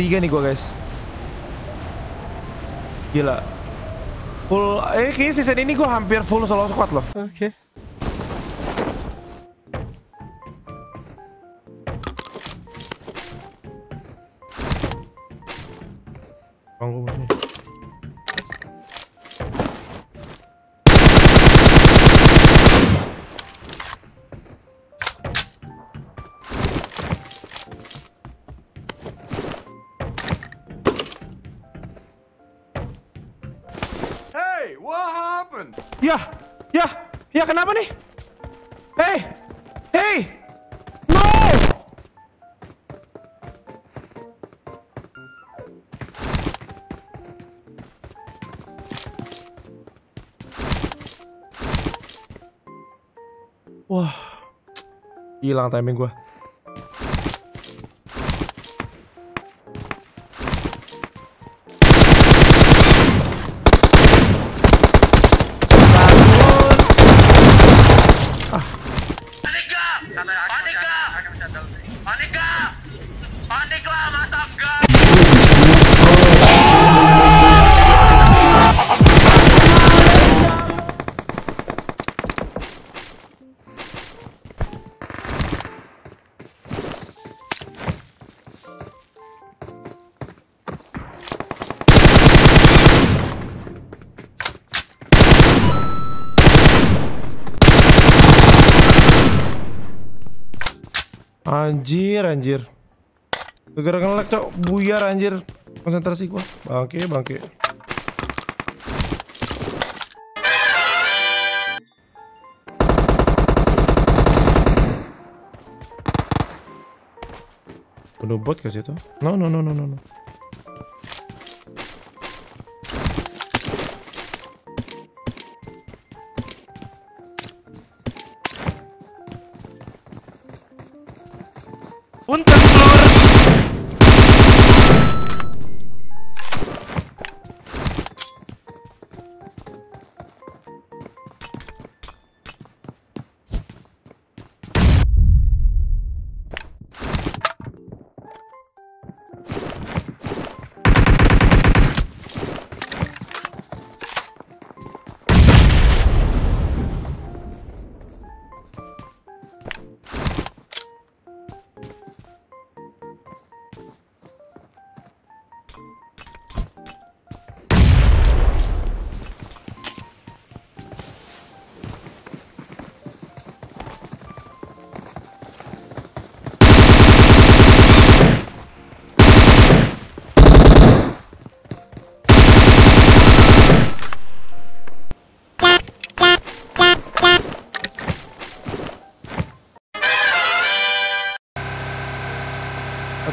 3 nih gua guys. Gila. Full, eh kayaknya season ini gua hampir full solo squad loh. Oke. Bang Yah, yah, yah kenapa nih? Hey, hey, no! Wah, hilang timing gua. Anjir, anjir. Gara-gara nge-lag, cok. Buyar, anjir. Konsentrasi gua. Bangke, bangke. Bunuh bot ke situ? No, no, no, no, no, no.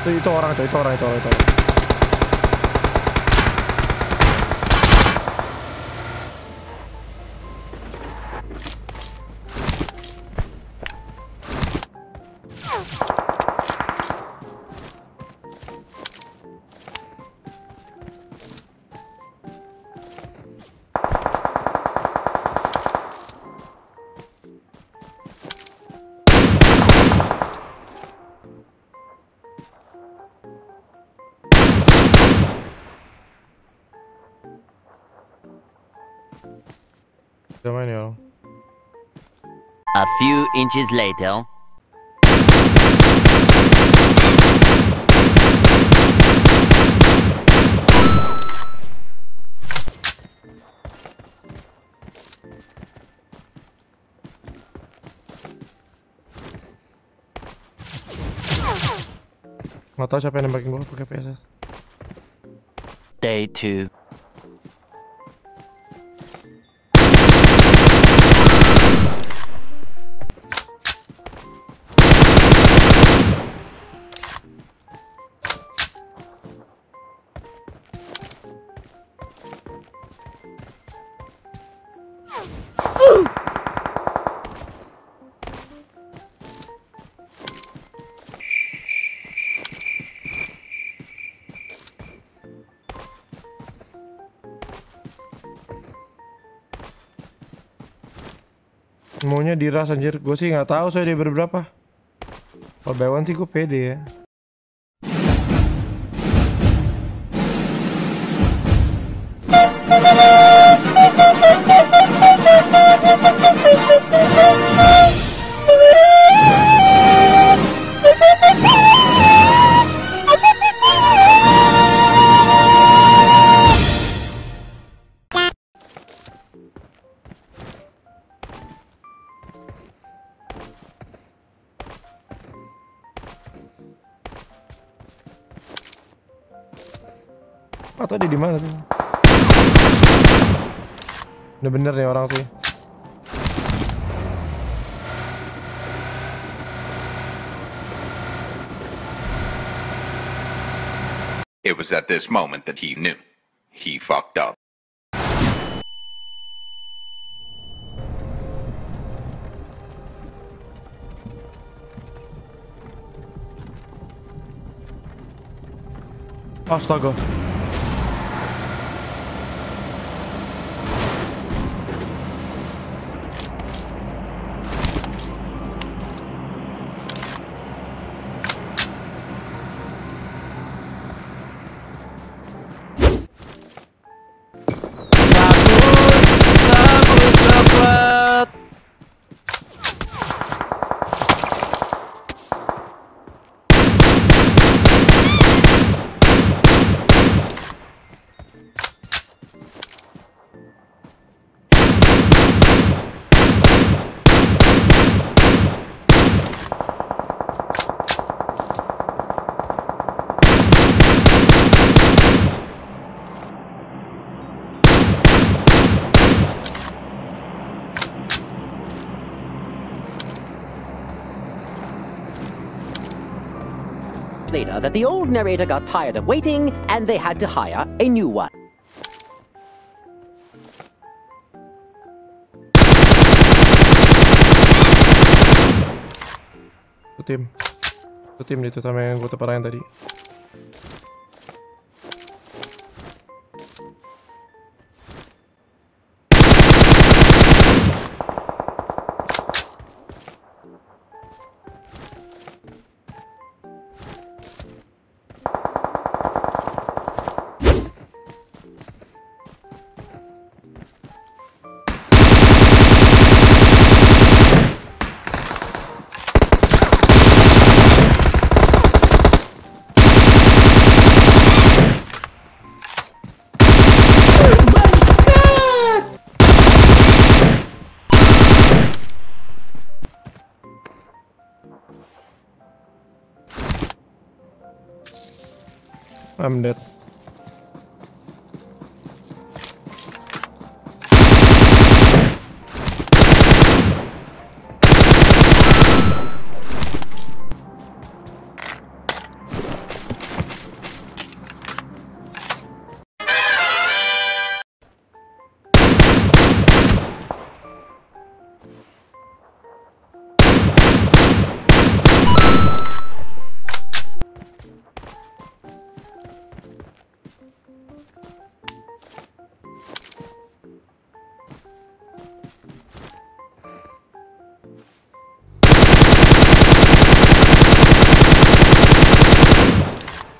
Itu itu orang itu, itu orang itu orang itu. Orang. Udah main A few inches later. Matar já pena, mas que morro. Day 2 Maunya diras anjir. Gue sih nggak tahu saya dia berberapa. Kalau one sih gue pede ya. Atau dia di mana tuh? Bener-bener nih orang sih. It was at this moment that he knew. He fucked up. Astaga. That the old narrator got tired of waiting and they had to hire a new one. Itu tim. Itu sama yang gue teparain tadi. I'm dead.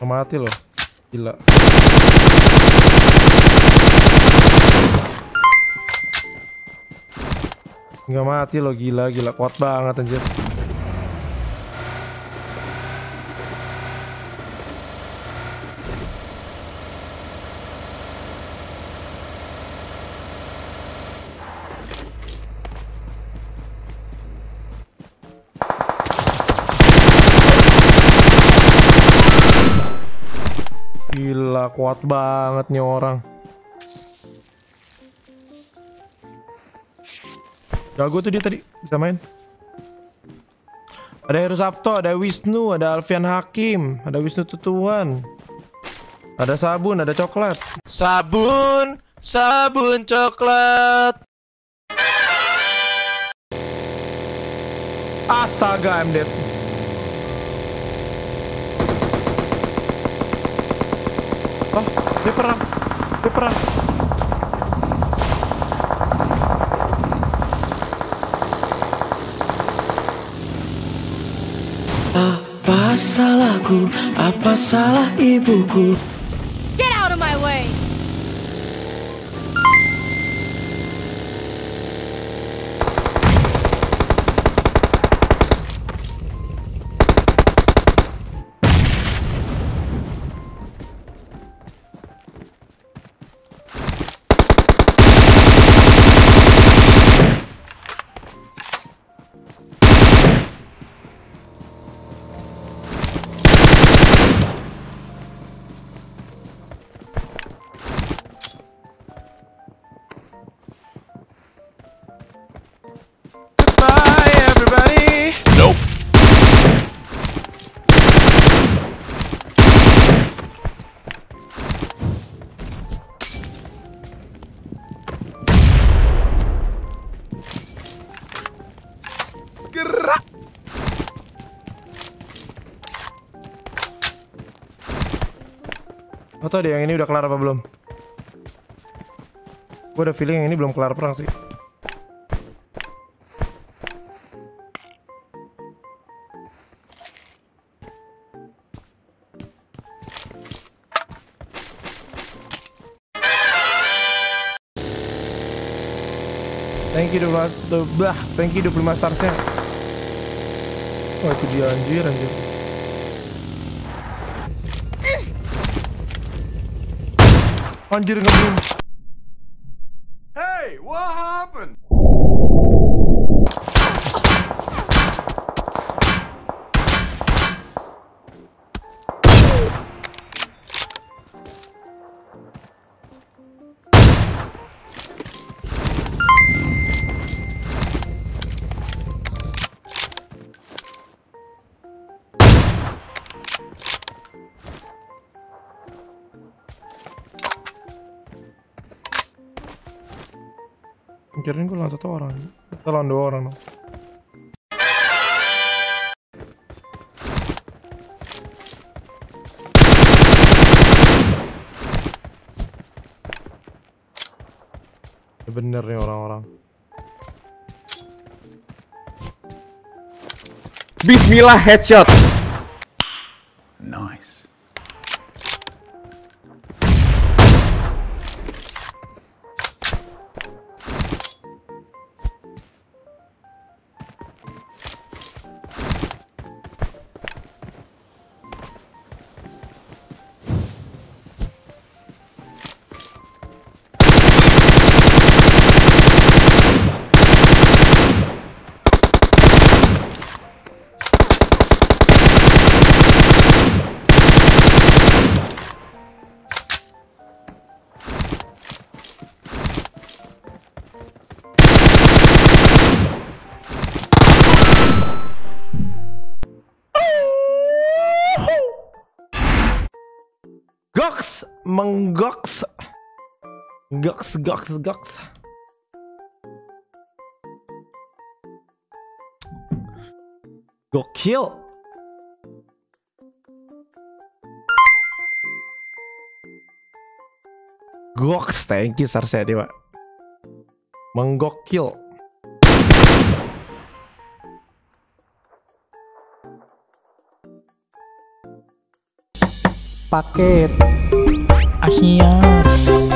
Nggak mati loh. Gila. Nggak mati loh gila gila kuat banget anjir. Gila kuat banget nih orang. Jago tuh dia tadi bisa main. Ada Heru Sabto, ada Wisnu, ada Alfian Hakim, ada Wisnu Tutuan. Ada sabun, ada coklat. Sabun, sabun coklat. Astaga, I'm dead. Apa salahku? Apa salah ibuku? Lo tau deh yang ini udah kelar apa belum? Gue ada feeling yang ini belum kelar perang sih. Thank you 25 bah, thank you 25 starsnya. Wah itu dia anjir anjir. Anjir ngebum. Kirain gue lawan satu orang. Kita lawan dua orang dong. Ya bener nih orang-orang. Bismillah headshot. Goks, menggoks. Goks, goks, goks. Gokil. Goks, thank you Sarsia Dewa. Menggokil. Paket 귀 여.